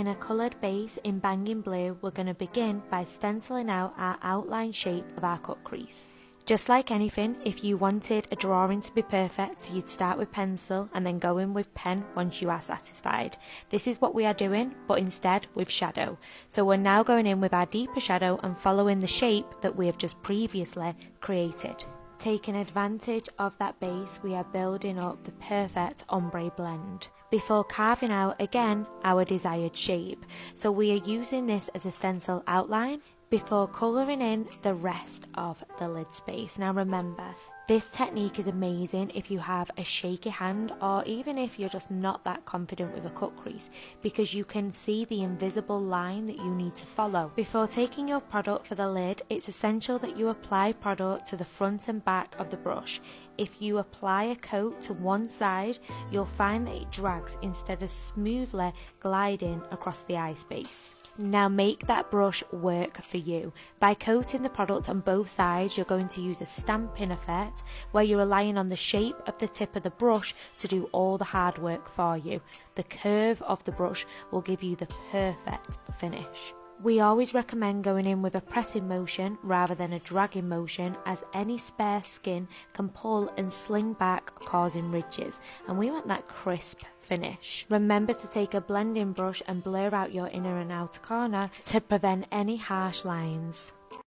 In a coloured base in Banging Blue, we're going to begin by stenciling out our outline shape of our cut crease. Just like anything, if you wanted a drawing to be perfect, you'd start with pencil and then go in with pen once you are satisfied. This is what we are doing, but instead with shadow. So we're now going in with our deeper shadow and following the shape that we have just previously created. Taking advantage of that base, we are building up the perfect ombre blend before carving out again our desired shape. So we are using this as a stencil outline before colouring in the rest of the lid space. Now remember, this technique is amazing if you have a shaky hand or even if you're just not that confident with a cut crease because you can see the invisible line that you need to follow. Before taking your product for the lid, it's essential that you apply product to the front and back of the brush. If you apply a coat to one side, you'll find that it drags instead of smoothly gliding across the eye space. Now make that brush work for you. By coating the product on both sides, you're going to use a stamping effect where you're relying on the shape of the tip of the brush to do all the hard work for you. The curve of the brush will give you the perfect finish. We always recommend going in with a pressing motion rather than a dragging motion as any spare skin can pull and sling back causing ridges and we want that crisp finish. Remember to take a blending brush and blur out your inner and outer corner to prevent any harsh lines.